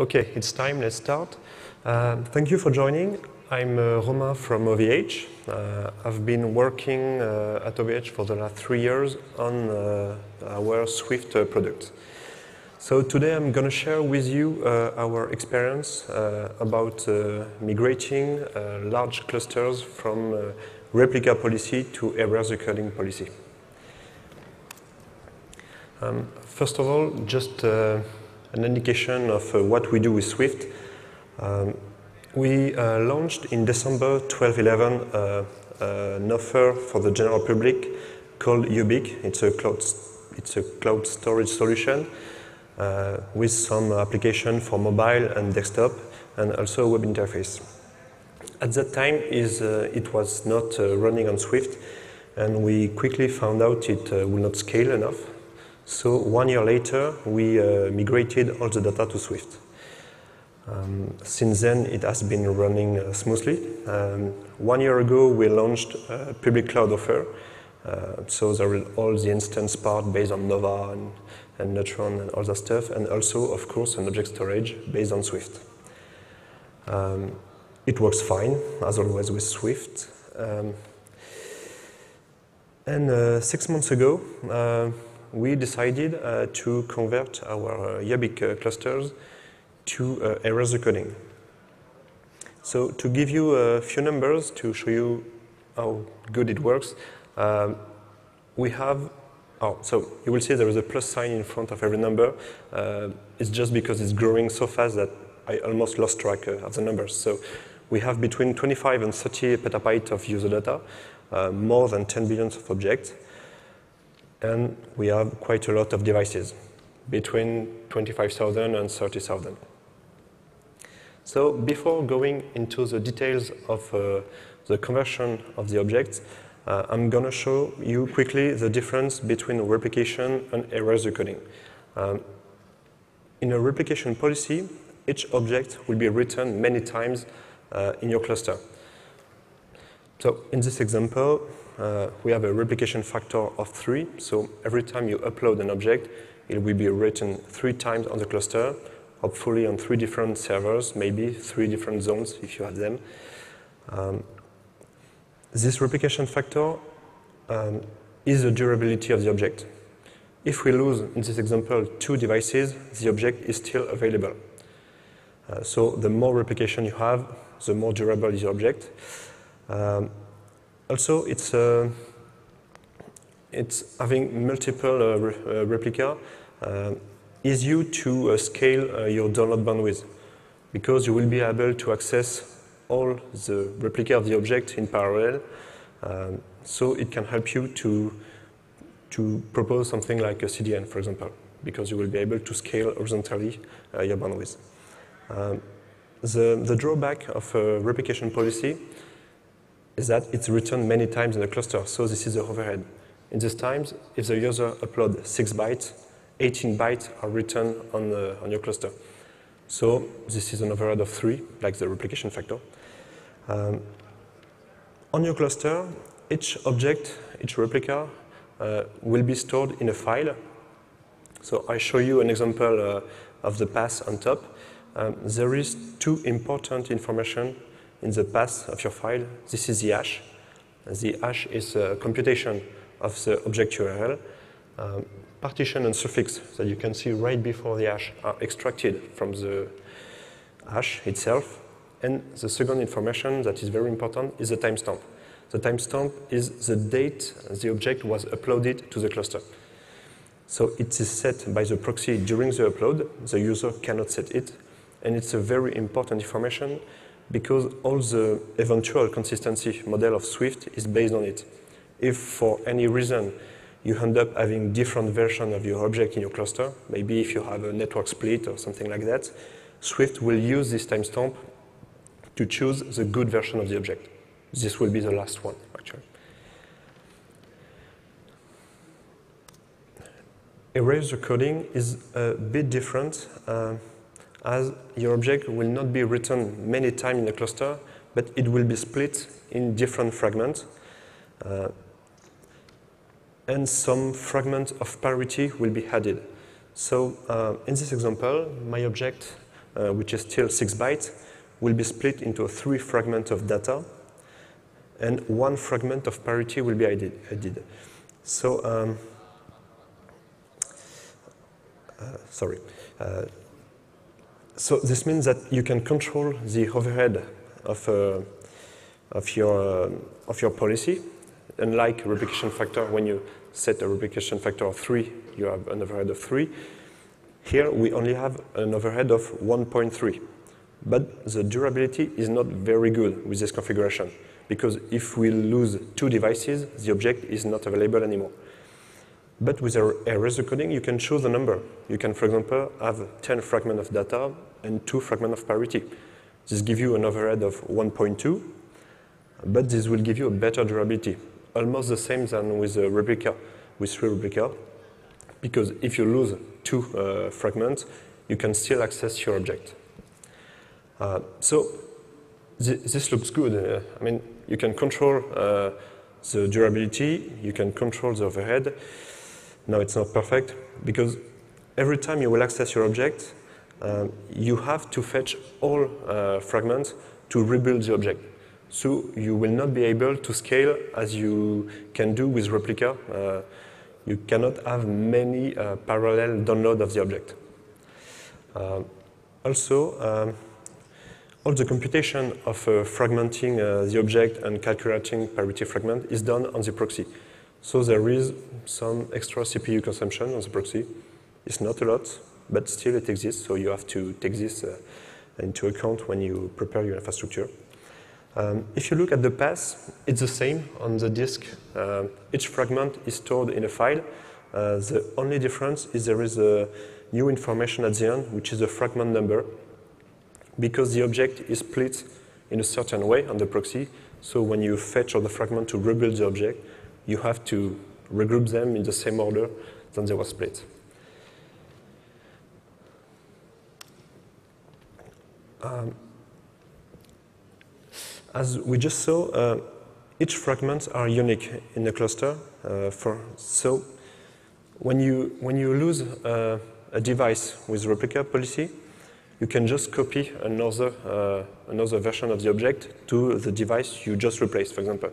Okay, it's time, let's start. Uh, thank you for joining. I'm uh, from OVH. Uh, I've been working uh, at OVH for the last three years on uh, our Swift uh, product. So today I'm going to share with you uh, our experience about migrating large clusters from replica policy to erasure coding policy. Um, first of all, just an indication of uh, what we do with Swift. Um, we uh, launched in December 2011 uh, an offer for the general public called hubiC. It's a cloud, it's a cloud storage solution uh, with some application for mobile and desktop and also a web interface. At that time, is, uh, it was not uh, running on Swift and we quickly found out it will not scale enough. So one year later, we uh, migrated all the data to Swift. Um, since then, it has been running uh, smoothly. Um, one year ago, we launched a public cloud offer. Uh, so there is all the instance part based on Nova and, and Neutron and all that stuff, and also, of course, an object storage based on Swift. Um, it works fine, as always with Swift. Um, and uh, six months ago, uh, we decided uh, to convert our uh, hubiC uh, clusters to erasure coding. So to give you a few numbers to show you how good it works, um, we have, oh, so you will see there is a plus sign in front of every number. Uh, it's just because it's growing so fast that I almost lost track uh, of the numbers. So we have between 25 and 30 petabytes of user data, uh, more than 10 billion of objects and we have quite a lot of devices, between 25,000 and 30,000. So before going into the details of uh, the conversion of the objects, uh, I'm going to show you quickly the difference between replication and erasure coding. Um, in a replication policy, each object will be written many times uh, in your cluster. So in this example, uh, we have a replication factor of three. So every time you upload an object, it will be written three times on the cluster, hopefully on three different servers, maybe three different zones if you have them. Um, this replication factor um, is the durability of the object. If we lose, in this example, two devices, the object is still available. Uh, so the more replication you have, the more durable is the object. Um, also, it's, uh, it's having multiple uh, re uh, replica uh, is you to uh, scale uh, your download bandwidth because you will be able to access all the replica of the object in parallel. Um, so it can help you to, to propose something like a CDN, for example, because you will be able to scale horizontally your bandwidth. Um, the, the drawback of a replication policy is that it's written many times in a cluster, so this is the overhead. In these times, if the user uploads 6 bytes, 18 bytes are written on, the, on your cluster. So this is an overhead of 3, like the replication factor. Um, on your cluster, each object, each replica, uh, will be stored in a file. So I show you an example uh, of the path on top. Um, there is two important information in the path of your file. This is the hash. The hash is a computation of the object URL. Um, partition and suffix that you can see right before the hash are extracted from the hash itself. And the second information that is very important is the timestamp. The timestamp is the date the object was uploaded to the cluster. So it is set by the proxy during the upload. The user cannot set it. And it's a very important information because all the eventual consistency model of Swift is based on it. If for any reason you end up having different version of your object in your cluster, maybe if you have a network split or something like that, Swift will use this timestamp to choose the good version of the object. This will be the last one, actually. Erasure coding is a bit different. Uh, as your object will not be written many times in a cluster, but it will be split in different fragments. Uh, and some fragment of parity will be added. So uh, in this example, my object uh, which is still 6 bytes, will be split into three fragments of data, and one fragment of parity will be added. So, um, uh, sorry. So this means that you can control the overhead of, uh, of, your, uh, of your policy. Unlike replication factor, when you set a replication factor of 3, you have an overhead of 3. Here we only have an overhead of 1.3. But the durability is not very good with this configuration because if we lose two devices, the object is not available anymore. But with erasure coding, you can choose the number. You can, for example, have 10 fragments of data and two fragments of parity. This gives you an overhead of 1.2, but this will give you a better durability, almost the same than with a replica, with three replica, because if you lose two uh, fragments, you can still access your object. Uh, so th this looks good. Uh, I mean, you can control uh, the durability, you can control the overhead. Now it's not perfect because every time you will access your object, um, you have to fetch all uh, fragments to rebuild the object. So you will not be able to scale as you can do with replica. Uh, you cannot have many uh, parallel download of the object. Uh, also, um, all the computation of uh, fragmenting the object and calculating parity fragment is done on the proxy. So there is some extra CPU consumption on the proxy. It's not a lot, but still it exists, so you have to take this uh, into account when you prepare your infrastructure. Um, if you look at the path, it's the same on the disk. Uh, each fragment is stored in a file. Uh, the only difference is there is a new information at the end, which is a fragment number, because the object is split in a certain way on the proxy. So when you fetch all the fragment to rebuild the object, you have to regroup them in the same order than they were split. Um, as we just saw, uh, each fragment are unique in the cluster. Uh, for, so when you, when you lose uh, a device with replica policy, you can just copy another, uh, another version of the object to the device you just replaced, for example.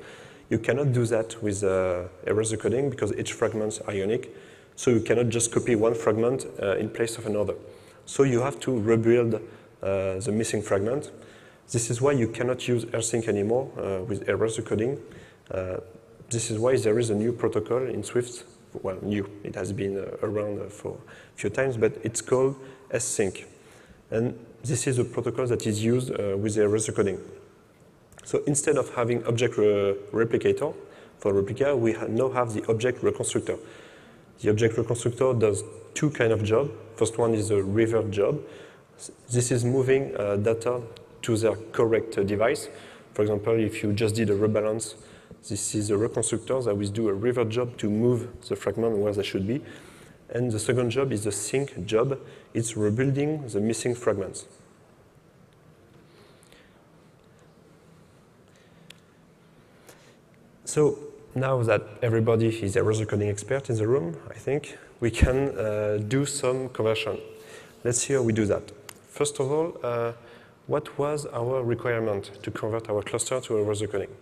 You cannot do that with uh, erasure coding because each fragment are unique. So you cannot just copy one fragment uh, in place of another. So you have to rebuild uh, the missing fragment. This is why you cannot use rsync anymore uh, with erasure coding. Uh, this is why there is a new protocol in Swift. Well, new. It has been uh, around for a few times, but it's called ssync. And this is a protocol that is used uh, with erasure coding. So instead of having object re replicator for replica, we ha now have the object reconstructor. The object reconstructor does two kind of job. First one is a revert job. This is moving uh, data to their correct uh, device. For example, if you just did a rebalance, this is a reconstructor that will do a revert job to move the fragment where they should be. And the second job is the sync job. It's rebuilding the missing fragments. So now that everybody is a erasure coding expert in the room, I think, we can uh, do some conversion. Let's see how we do that. First of all, uh, what was our requirement to convert our cluster to erasure coding?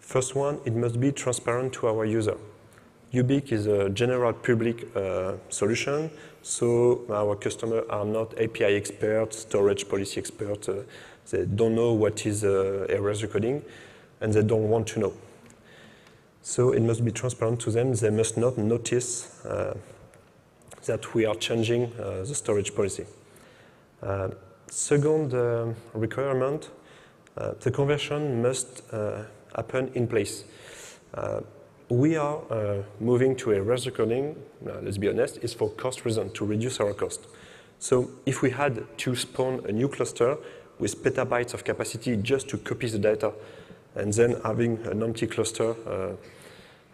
First one, it must be transparent to our user. hubiC is a general public uh, solution, so our customers are not API experts, storage policy experts. Uh, they don't know what is uh, erasure coding, and they don't want to know. So it must be transparent to them. They must not notice uh, that we are changing uh, the storage policy. Uh, second requirement, the conversion must happen in place we are uh, moving to erasure coding, uh, let's be honest, is for cost reason, to reduce our cost. So if we had to spawn a new cluster with petabytes of capacity just to copy the data, and then having an empty cluster uh,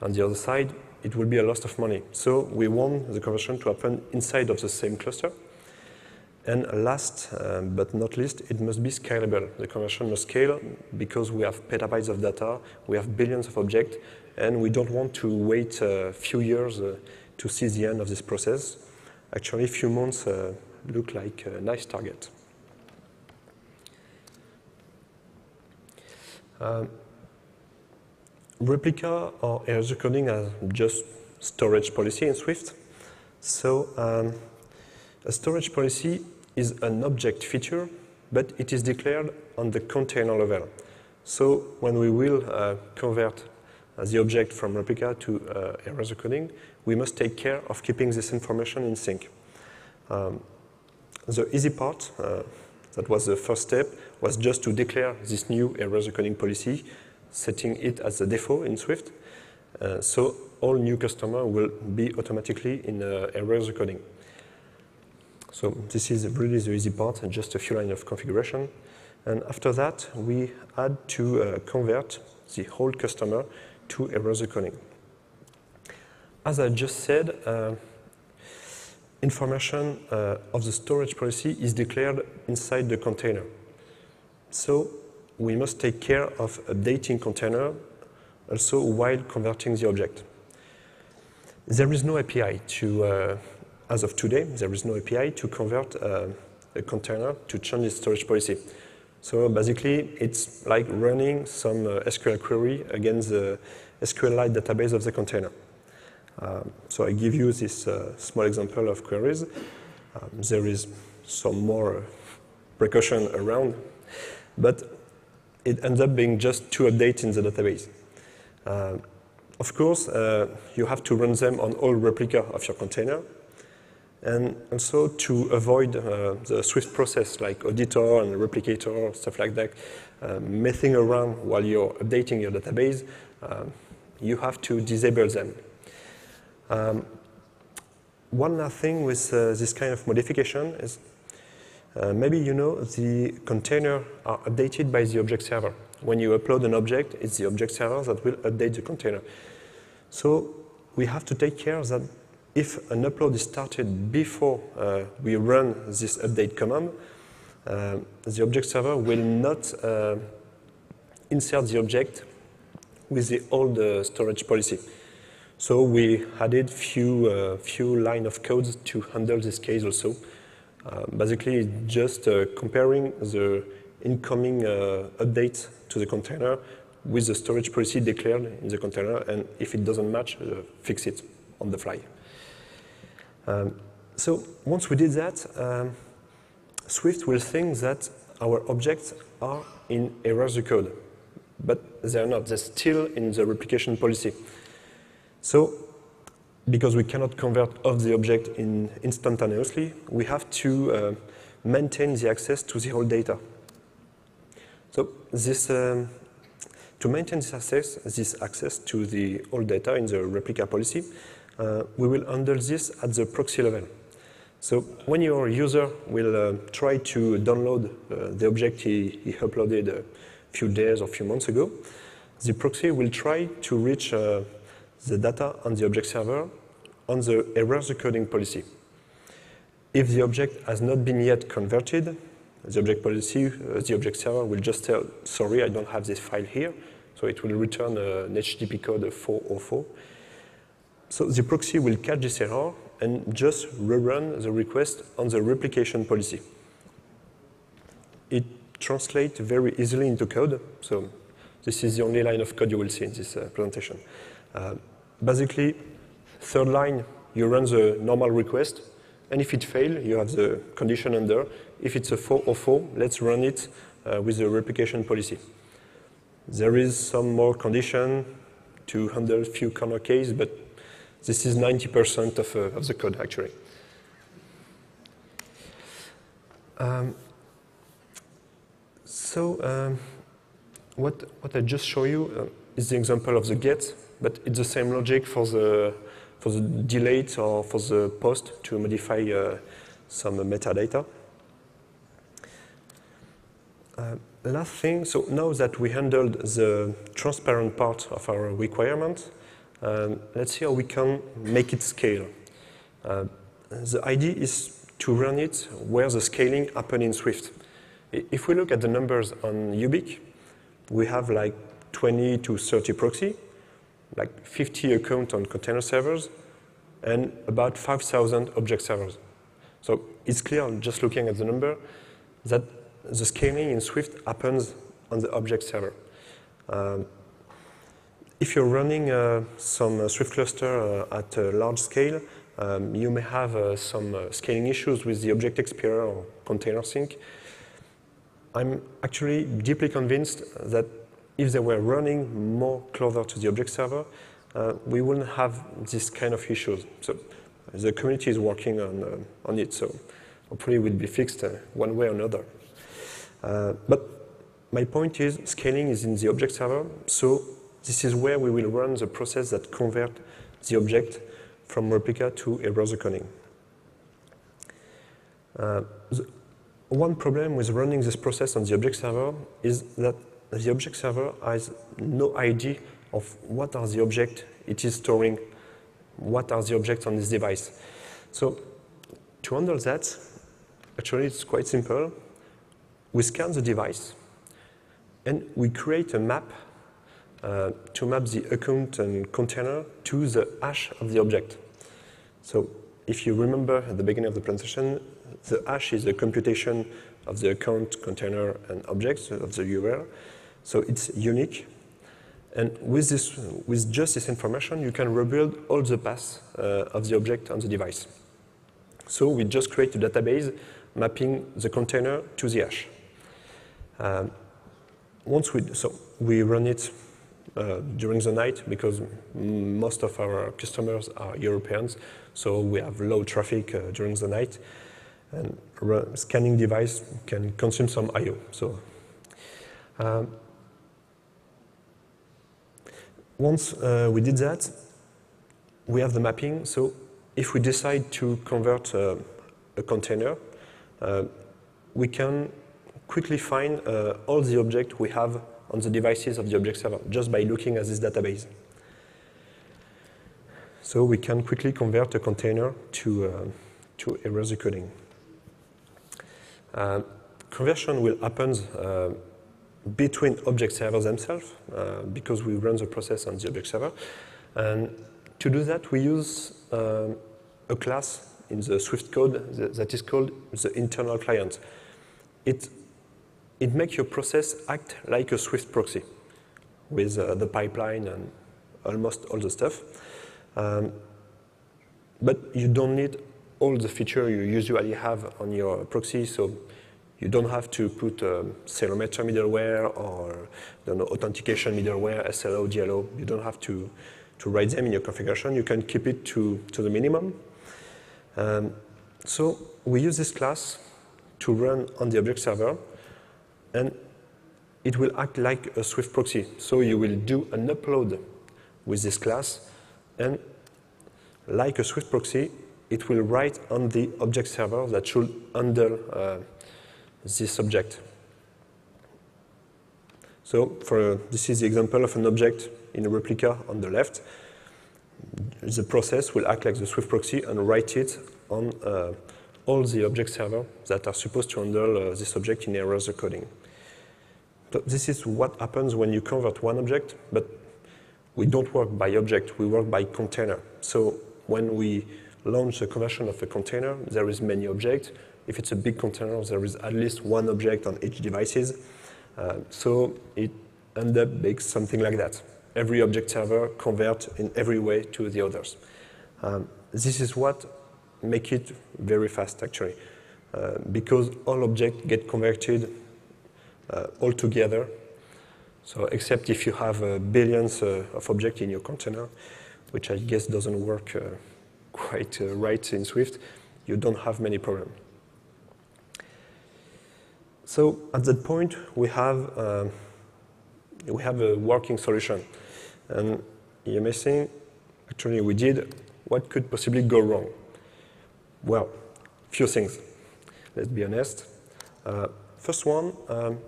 on the other side, it would be a loss of money. So we want the conversion to happen inside of the same cluster. And last um, but not least, it must be scalable. The conversion must scale because we have petabytes of data, we have billions of objects, and we don't want to wait a few years uh, to see the end of this process. Actually, a few months uh, look like a nice target. Um, replica or erasure coding are just storage policy in Swift. So um, a storage policy is an object feature, but it is declared on the container level. So when we will uh, convert uh, the object from replica to uh, erasure coding, we must take care of keeping this information in sync. Um, the easy part, uh, that was the first step, was just to declare this new erasure coding policy, setting it as a default in Swift. Uh, so all new customer will be automatically in uh, erasure coding. So this is really the easy part and just a few lines of configuration. And after that, we had to uh, convert the whole customer to erasure coding. As I just said, uh, information uh, of the storage policy is declared inside the container. So we must take care of updating container also while converting the object. There is no API to, uh, as of today, there is no API to convert uh, a container to change its storage policy. So basically, it's like running some uh, SQL query against the SQLite database of the container. Um, so I give you this uh, small example of queries. Um, there is some more precaution around, but it ends up being just two updates in the database. Uh, of course, uh, you have to run them on all replica of your container, and also to avoid uh, the Swift process like auditor and replicator, stuff like that, uh, messing around while you're updating your database, um, you have to disable them. Um, one last thing with uh, this kind of modification is uh, maybe you know the container are updated by the object server. When you upload an object, it's the object server that will update the container. So we have to take care that if an upload is started before uh, we run this update command, uh, the object server will not uh, insert the object with the old uh, storage policy. So we added few uh, few line of codes to handle this case also. Uh, basically, just uh, comparing the incoming uh, update to the container with the storage policy declared in the container, and if it doesn't match, uh, fix it on the fly. Um, so once we did that, um, Swift will think that our objects are in erasure code, but they're not. They're still in the replication policy. So because we cannot convert off the object in instantaneously, we have to uh, maintain the access to the whole data. So this, um, to maintain this access, this access to the whole data in the replica policy, uh, we will handle this at the proxy level. So when your user will uh, try to download uh, the object he, he, uploaded a few days or few months ago, the proxy will try to reach uh, the data on the object server on the erasure coding policy. If the object has not been yet converted, the object policy, uh, the object server will just tell, sorry, I don't have this file here. So it will return uh, an HTTP code 404. So the proxy will catch this error and just rerun the request on the replication policy. It translates very easily into code. So this is the only line of code you will see in this uh, presentation. Basically, third line, you run the normal request, and if it fails, you have the condition under. If it's a 404, let's run it uh, with the replication policy. There is some more condition to handle few corner cases, but this is 90% of, uh, of the code, actually. Um, so um, what, what I just show you uh, is the example of the get but it's the same logic for the, for the delete or for the post to modify uh, some metadata. Uh, last thing, so now that we handled the transparent part of our requirement, um, let's see how we can make it scale. Uh, the idea is to run it where the scaling happens in Swift. If we look at the numbers on hubiC, we have like 20 to 30 proxy, like 50 accounts on container servers and about 5,000 object servers. So it's clear, just looking at the number, that the scaling in Swift happens on the object server. Um, if you're running uh, some uh, Swift cluster uh, at a large scale, um, you may have uh, some uh, scaling issues with the object expirer or Container Sync. I'm actually deeply convinced that if they were running more closer to the object server, uh, we wouldn't have this kind of issues. So the community is working on, uh, on it, so hopefully it will be fixed uh, one way or another. Uh, but my point is scaling is in the object server, so this is where we will run the process that convert the object from replica to erasure coding. Uh, one problem with running this process on the object server is that the object server has no idea of what are the objects it is storing, what are the objects on this device. So to handle that, actually it's quite simple. We scan the device and we create a map uh, to map the account and container to the hash of the object. So if you remember at the beginning of the presentation, the hash is the computation of the account, container, and objects of the URL. So it's unique. And with, this, with just this information, you can rebuild all the paths uh, of the object on the device. So we just create a database mapping the container to the hash. Um, once we, so we run it uh, during the night because most of our customers are Europeans, so we have low traffic uh, during the night, and scanning device can consume some I/O. So. Um, once uh, we did that, we have the mapping. So if we decide to convert uh, a container, uh, we can quickly find uh, all the objects we have on the devices of the object server just by looking at this database. So we can quickly convert a container to, uh, to erasure coding. Uh, conversion will happen between object servers themselves uh, because we run the process on the object server. And to do that, we use uh, a class in the Swift code that, that is called the internal client. It it makes your process act like a Swift proxy with uh, the pipeline and almost all the stuff. Um, but you don't need all the feature you usually have on your proxy, so you don't have to put um, Ceilometer middleware or know, authentication middleware, SLO, DLO. You don't have to, to write them in your configuration. You can keep it to, to the minimum. Um, so we use this class to run on the object server and it will act like a Swift proxy. So you will do an upload with this class, and like a Swift proxy, it will write on the object server that should handle uh, this object. So for, this is the example of an object in a replica on the left. The process will act like the Swift proxy and write it on uh, all the object server that are supposed to handle uh, this object in erasure coding. So this is what happens when you convert one object, but we don't work by object, we work by container. So when we launch the conversion of a container, there is many objects. If it's a big container, there is at least one object on each devices. Uh, so it ends up being something like that. Every object server converts in every way to the others. Um, this is what make it very fast, actually, uh, because all objects get converted uh, all together. So except if you have uh, billions uh, of objects in your container, which I guess doesn't work quite right in Swift, you don't have many problems. So at that point, we have, uh, we have a working solution. And you're missing, actually we did, what could possibly go wrong? Well, few things, let's be honest. Uh, first one, um,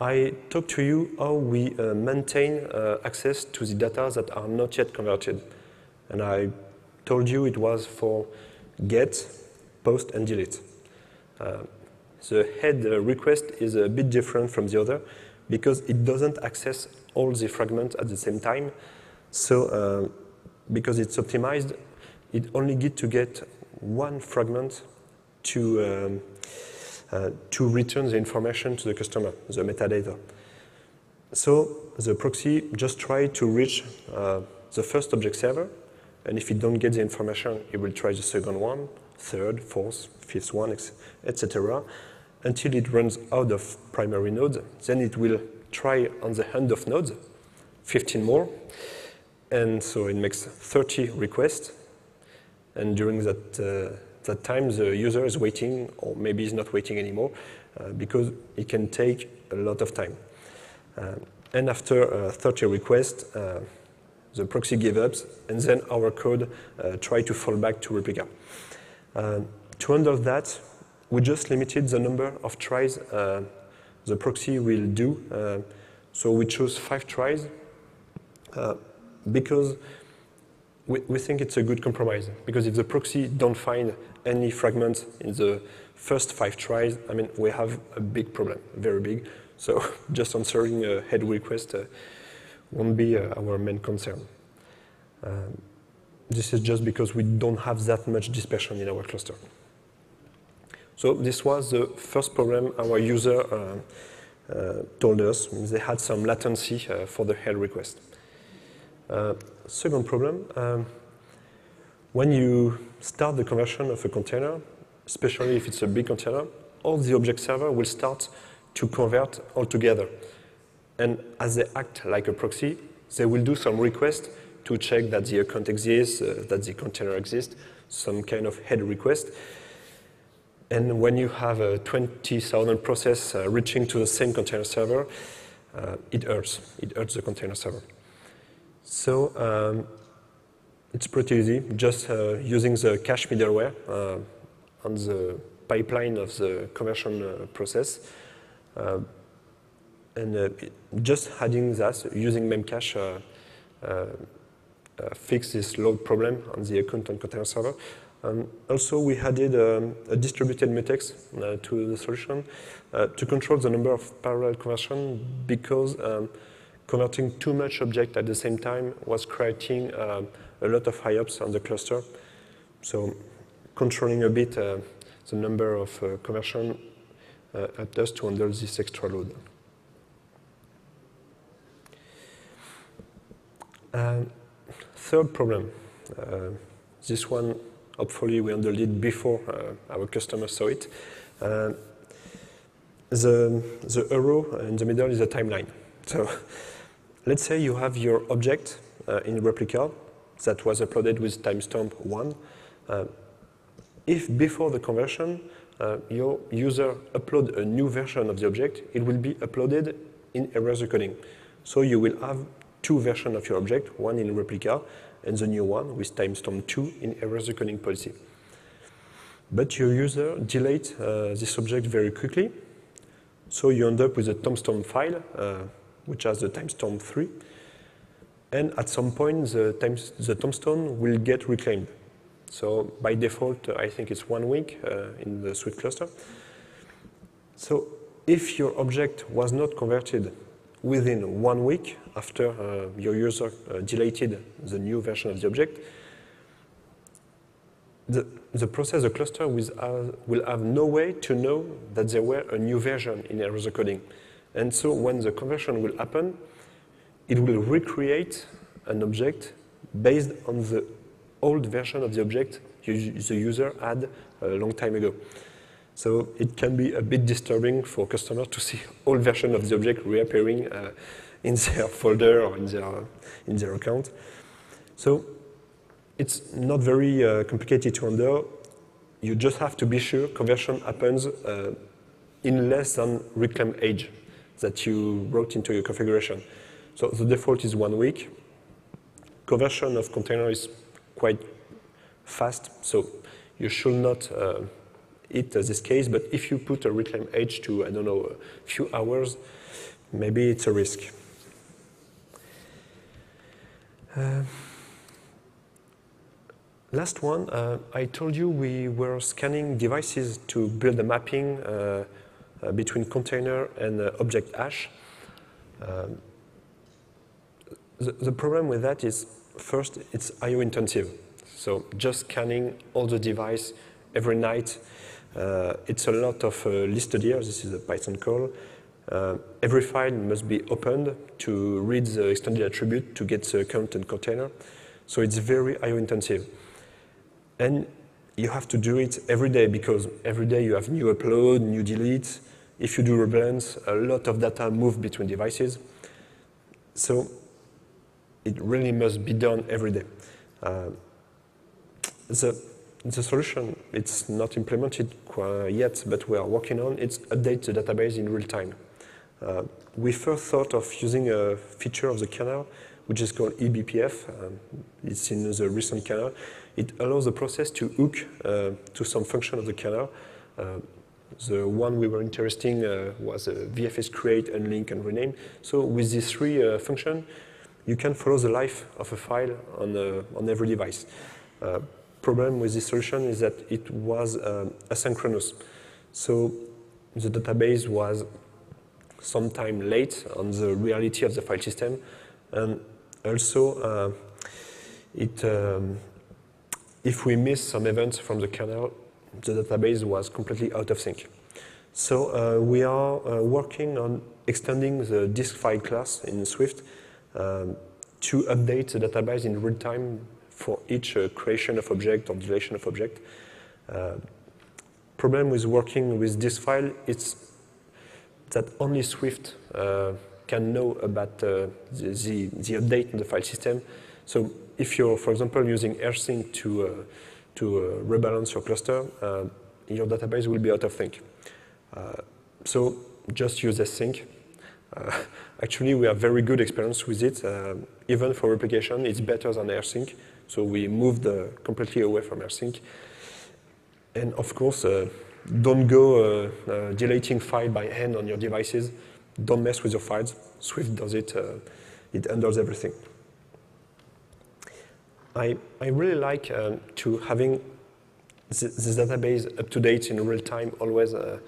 I talked to you how we uh, maintain uh, access to the data that are not yet converted. And I told you it was for get, post, and delete. The head request is a bit different from the other because it doesn't access all the fragments at the same time. So uh, because it's optimized, it only gets to get one fragment to, um, uh, to return the information to the customer, the metadata. So the proxy just try to reach uh, the first object server, and if it don't get the information, it will try the second one, third, fourth, fifth one, etc., until it runs out of primary nodes. Then it will try on the handoff nodes, 15 more, and so it makes 30 requests, and during that, uh, that time the user is waiting, or maybe is not waiting anymore, uh, because it can take a lot of time. Uh, and after uh, 30 requests, uh, the proxy gives up, and then our code uh, try to fall back to replica. to handle that, we just limited the number of tries the proxy will do. so we chose five tries because we, we think it's a good compromise because if the proxy don't find any fragments in the first five tries, I mean, we have a big problem, very big. So just answering a head request uh, won't be uh, our main concern. Um, this is just because we don't have that much dispersion in our cluster. So this was the first problem our user uh, uh told us. They had some latency uh, for the head request. Second problem, um, when you start the conversion of a container, especially if it's a big container, all the object server will start to convert altogether. And as they act like a proxy, they will do some request to check that the account exists, uh, that the container exists, some kind of head request. And when you have a 20,000 process uh, reaching to the same container server, uh, it hurts. It hurts the container server. So um, it's pretty easy, just uh, using the cache middleware uh, on the pipeline of the conversion uh, process. Uh, and just adding that, using memcache fix this load problem on the account and container server. Um, also, we added um, a distributed mutex uh, to the solution uh, to control the number of parallel conversion because um, converting too much object at the same time was creating uh, a lot of IOPS on the cluster. So controlling a bit uh, the number of uh, conversion uh, helped us to handle this extra load. third problem. This one, hopefully we handled it before uh, our customers saw it. Uh, the, the arrow in the middle is a timeline. So Let's say you have your object uh, in replica that was uploaded with timestamp 1. Uh, if before the conversion, uh, your user upload a new version of the object, it will be uploaded in erasure coding. So you will have two versions of your object, one in replica and the new one with timestamp 2 in erasure coding policy. But your user delayed uh, this object very quickly, so you end up with a timestamp file uh, which has the timestamp 3. And at some point, the, time, the tombstone will get reclaimed. So by default, uh, I think it's one week uh, in the Swift cluster. So if your object was not converted within one week after uh, your user uh, deleted the new version of the object, the, the process, the cluster, will have, will have no way to know that there were a new version in erasure coding. And so when the conversion will happen, it will recreate an object based on the old version of the object the user had a long time ago. So it can be a bit disturbing for customers to see old version of the object reappearing uh, in their folder or in their, in their account. So it's not very uh, complicated to handle. You just have to be sure conversion happens uh, in less than reclaim age that you wrote into your configuration. So the default is one week. Conversion of container is quite fast, so you should not uh, hit this case, but if you put a reclaim age to, I don't know, a few hours, maybe it's a risk. Uh, last one, uh, I told you we were scanning devices to build a mapping uh, uh, between container and uh, object hash. Um, the, the problem with that is, first, it's IO intensive. So just scanning all the device every night. Uh, it's a lot of uh, listdir. This is a Python call. Uh, every file must be opened to read the extended attribute to get the content container. So it's very IO intensive. And you have to do it every day because every day you have new upload, new delete. If you do rebalance, a lot of data move between devices. So it really must be done every day. Uh, the, the solution, it's not implemented yet, but we are working on, it's update the database in real time. Uh, we first thought of using a feature of the kernel, which is called eBPF. Um, it's in the recent kernel. It allows the process to hook uh, to some function of the kernel. Uh, the one we were interested in uh, was VFS create, unlink, and rename. So with these three uh, functions, you can follow the life of a file on, uh, on every device. Uh, problem with this solution is that it was um, asynchronous. So the database was sometime late on the reality of the file system. And also, uh, it, um, if we miss some events from the kernel, the database was completely out of sync. So uh, we are uh, working on extending the disk file class in Swift um, to update the database in real time for each uh, creation of object or deletion of object. Uh, problem with working with this file is that only Swift uh, can know about uh, the, the, the, update in the file system. So if you're, for example, using rsync to, uh, to uh, rebalance your cluster, your database will be out of sync. so just use ssync. actually, we have very good experience with it. even for replication, it's better than rsync. So we moved uh, completely away from rsync. And of course, uh, don't go uh, deleting file by hand on your devices. Don't mess with your files. Swift does it. it handles everything. I, I really like um, to having this, this, database up to date in real time always uh,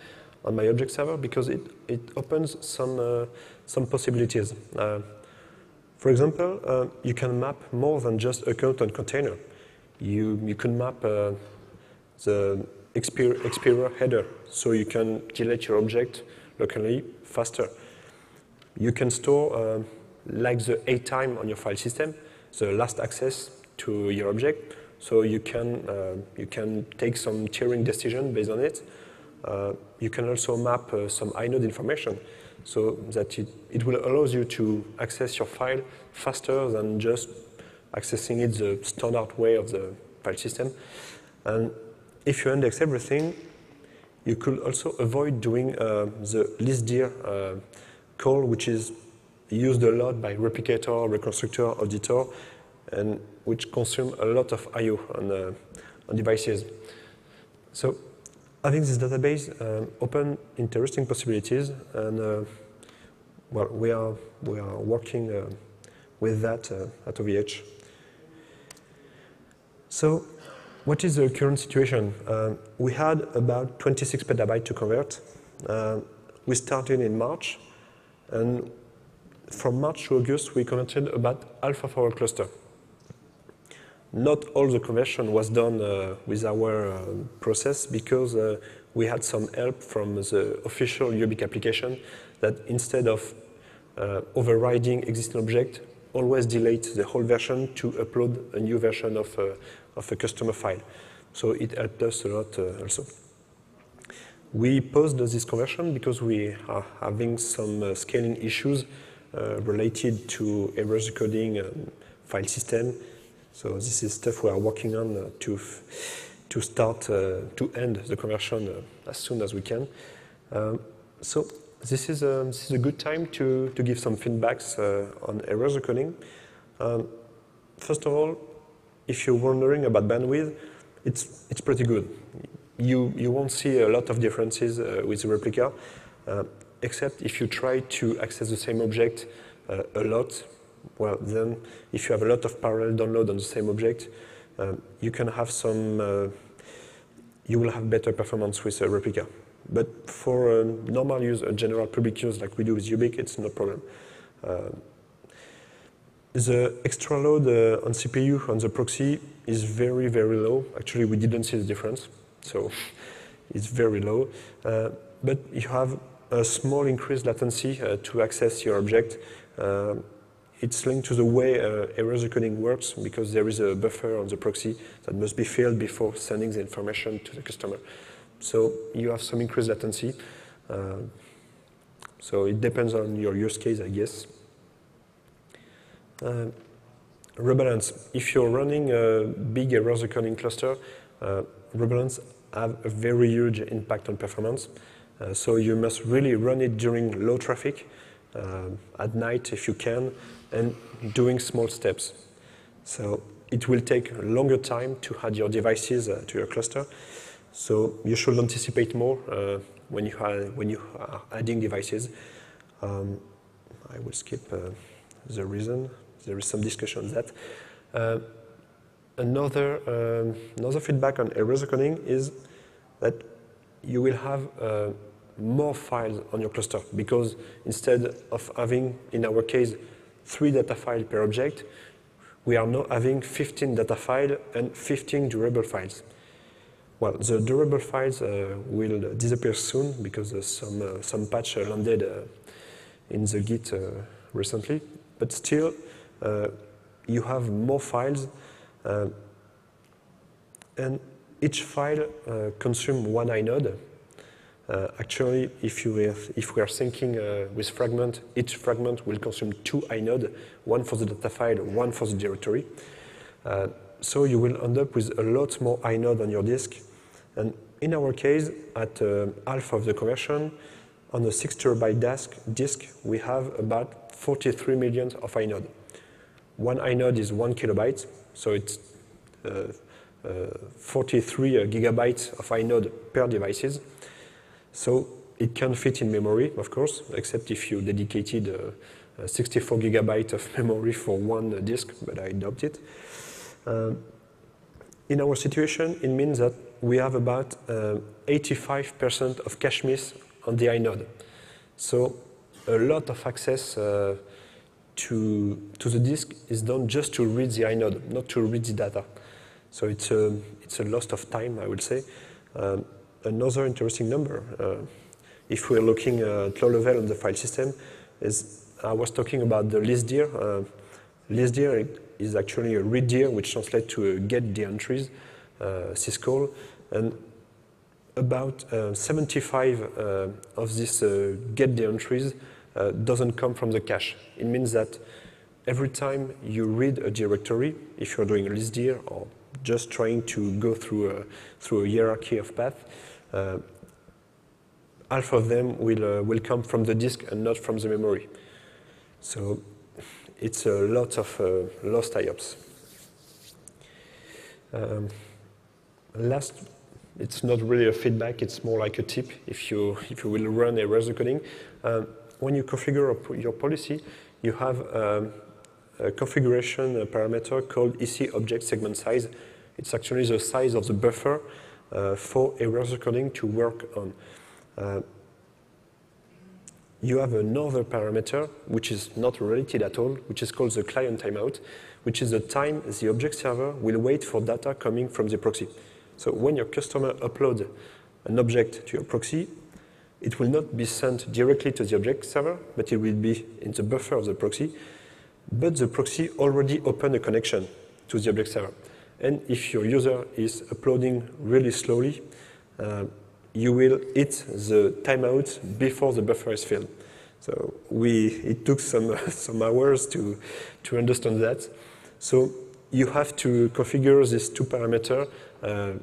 on my object server because it, it opens some, uh, some possibilities. Uh, for example, uh, you can map more than just account and container. You, you can map uh, the expirer header, so you can delete your object locally faster. You can store, uh, like the A time on your file system, the last access to your object, so you can, uh, you can take some tiering decision based on it. Uh, you can also map uh, some inode information so that it, it will allow you to access your file faster than just accessing it the standard way of the file system. And if you index everything, you could also avoid doing uh, the listdir uh, call, which is used a lot by replicator, reconstructor, auditor, and which consume a lot of I.O. On, uh, on devices. So Think this database um, open interesting possibilities, and uh, well, we are we are working uh, with that uh, at OVH. So, what is the current situation? Uh, we had about 26 petabyte to convert. Uh, we started in March, and from March to August, we converted about half of our cluster. Not all the conversion was done uh, with our uh, process because uh, we had some help from the official hubiC application that instead of uh, overriding existing object, always delete the whole version to upload a new version of, uh, of a customer file. So it helped us a lot uh, also. We paused this conversion because we are having some scaling issues related to erasure coding file system so this is stuff we are working on uh, to to start uh, to end the conversion uh, as soon as we can. Um, so this is a, this is a good time to to give some feedbacks on erasure coding. Um, first of all, if you're wondering about bandwidth, it's it's pretty good. You you won't see a lot of differences uh, with the replica, uh, except if you try to access the same object uh, a lot well, then if you have a lot of parallel download on the same object, um, you can have some, uh, you will have better performance with a replica. But for normal use, a general public use like we do with hubiC, it's no problem. Uh, the extra load uh, on CPU on the proxy is very, very low. Actually, we didn't see the difference. so it's very low. Uh, but you have a small increased latency uh, to access your object. It's linked to the way uh, erasure coding works because there is a buffer on the proxy that must be filled before sending the information to the customer. So you have some increased latency. Uh, so it depends on your use case, I guess. Uh, rebalance. If you're running a big error recording cluster, uh, rebalance have a very huge impact on performance. Uh, so you must really run it during low traffic, uh, at night if you can, and doing small steps. So it will take a longer time to add your devices uh, to your cluster. So you should anticipate more uh, when, you are, when you are adding devices. Um, I will skip uh, the reason. There is some discussion on that. Uh, another, um, another feedback on erasure coding is that you will have uh, more files on your cluster because instead of having, in our case, three data files per object, we are now having 15 data files and 15 durable files. Well, the durable files uh, will disappear soon because uh, some, uh, some patch landed uh, in the Git uh, recently, but still, uh, you have more files and each file uh, consumes one inode. Uh, actually, if, you if we are syncing uh, with fragment, each fragment will consume two inode, one for the data file, one for the directory. Uh, so you will end up with a lot more inode on your disk. And in our case, at half of the conversion, on a 6 terabyte disk, disk, we have about 43 million of inode. One inode is one kilobyte, so it's uh, uh, 43 uh, gigabytes of inode per devices. So it can fit in memory, of course, except if you dedicated uh, 64 gigabytes of memory for one disk, but I doubt it. in our situation, it means that we have about 85% of cache miss on the inode. So a lot of access uh, to, to the disk is done just to read the inode, not to read the data. So it's a, it's a loss of time, I would say. Um, another interesting number, uh, if we're looking at low level on the file system, is I was talking about the listdir. Uh, listdir is actually a readdir, which translates to getdents, uh, syscall, and about uh, 75 uh, of this uh, getdents uh, doesn't come from the cache. It means that every time you read a directory, if you're doing a listdir or just trying to go through a, through a hierarchy of paths. Uh, half of them will, uh, will come from the disk and not from the memory. So it's a lot of uh, lost IOPS. Um, last, it's not really a feedback, it's more like a tip if you, if you will run erasure coding. Um, when you configure your policy, you have um, a configuration parameter called EC object segment size. It's actually the size of the buffer for erasure coding to work on. Uh, you have another parameter which is not related at all, which is called the client timeout, which is the time the object server will wait for data coming from the proxy. So when your customer uploads an object to your proxy, it will not be sent directly to the object server, but it will be in the buffer of the proxy. But the proxy already opened a connection to the object server. And if your user is uploading really slowly, uh, you will hit the timeout before the buffer is filled. So we, it took some, some hours to, to understand that. So you have to configure these two parameters. Uh,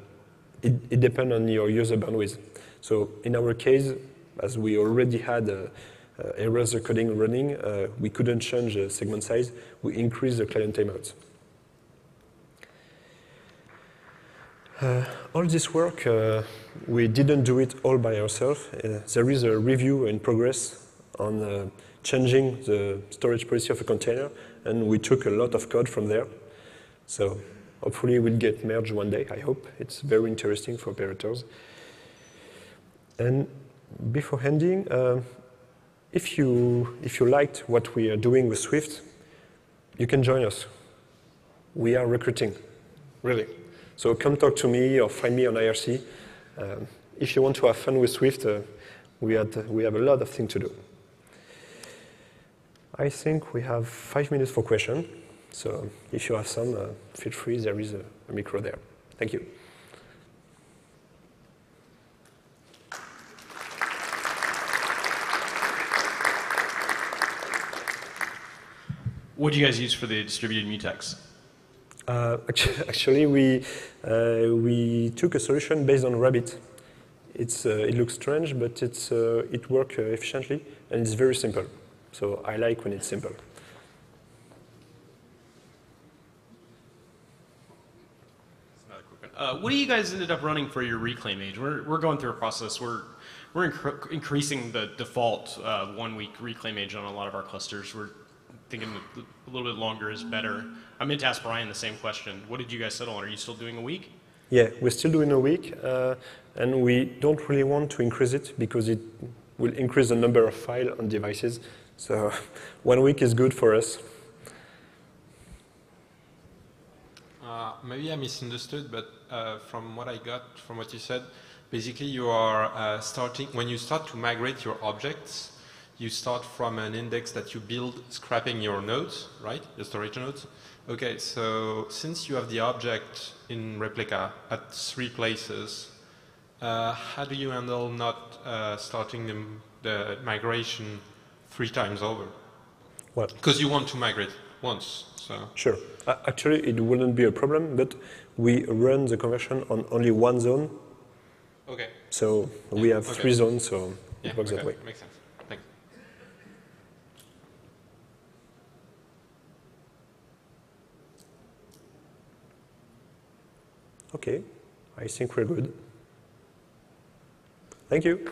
it, it depends on your user bandwidth. So in our case, as we already had uh, uh, erasure coding running, uh, we couldn't change the segment size. We increased the client timeouts. Uh, all this work, uh, we didn't do it all by ourselves. Uh, there is a review in progress on uh, changing the storage policy of a container, and we took a lot of code from there. So hopefully it will get merged one day, I hope. It's very interesting for operators. And before ending, uh, if, you, if you liked what we are doing with Swift, you can join us. We are recruiting, really. So come talk to me or find me on IRC. um, if you want to have fun with Swift, uh, we, had, we have a lot of things to do. I think we have five minutes for questions. So if you have some, uh, feel free. There is a, a micro there. Thank you. What do you guys use for the distributed mutex? Uh, actually, we, uh, we took a solution based on Rabbit. It's, uh, it looks strange, but it's, uh, it works uh, efficiently, and it's very simple. So I like when it's simple. Uh, what do you guys ended up running for your reclaim age? We're, we're going through a process. We're, we're incre increasing the default uh, one week reclaim age on a lot of our clusters. We're thinking a little bit longer is better. I meant to ask Brian the same question. What did you guys settle on? Are you still doing a week? Yeah, we're still doing a week, uh, and we don't really want to increase it because it will increase the number of files on devices. So one week is good for us. Uh, maybe I misunderstood, but uh, from what I got, from what you said, basically you are uh, starting, when you start to migrate your objects, you start from an index that you build scrapping your nodes, right? Your storage nodes. Okay, so since you have the object in replica at three places, uh, how do you handle not uh, starting the, the, migration three times over? What? Because you want to migrate once, so. Sure. Uh, actually, it wouldn't be a problem, but we run the conversion on only one zone. Okay. So we have okay. three zones, so yeah, it works okay. that way. Makes sense. Okay, I think we're good. Thank you.